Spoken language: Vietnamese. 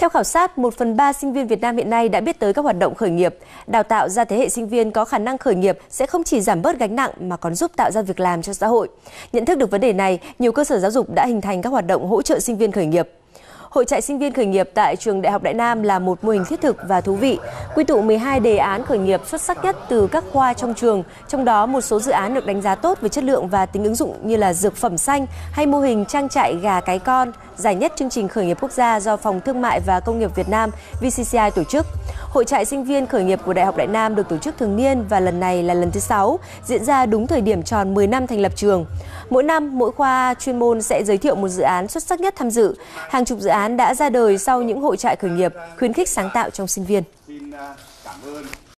Theo khảo sát, 1 phần 3 sinh viên Việt Nam hiện nay đã biết tới các hoạt động khởi nghiệp. Đào tạo ra thế hệ sinh viên có khả năng khởi nghiệp sẽ không chỉ giảm bớt gánh nặng mà còn giúp tạo ra việc làm cho xã hội. Nhận thức được vấn đề này, nhiều cơ sở giáo dục đã hình thành các hoạt động hỗ trợ sinh viên khởi nghiệp. Hội trại sinh viên khởi nghiệp tại trường Đại học Đại Nam là một mô hình thiết thực và thú vị, quy tụ 12 đề án khởi nghiệp xuất sắc nhất từ các khoa trong trường, trong đó một số dự án được đánh giá tốt về chất lượng và tính ứng dụng như là dược phẩm xanh hay mô hình trang trại gà cái con, giải nhất chương trình khởi nghiệp quốc gia do Phòng Thương mại và Công nghiệp Việt Nam VCCI tổ chức. Hội trại sinh viên khởi nghiệp của Đại học Đại Nam được tổ chức thường niên và lần này là lần thứ 6, diễn ra đúng thời điểm tròn 10 năm thành lập trường. Mỗi năm, mỗi khoa chuyên môn sẽ giới thiệu một dự án xuất sắc nhất tham dự. Hàng chục dự án đã ra đời sau những hội trại khởi nghiệp, khuyến khích sáng tạo trong sinh viên. Xin à, cảm ơn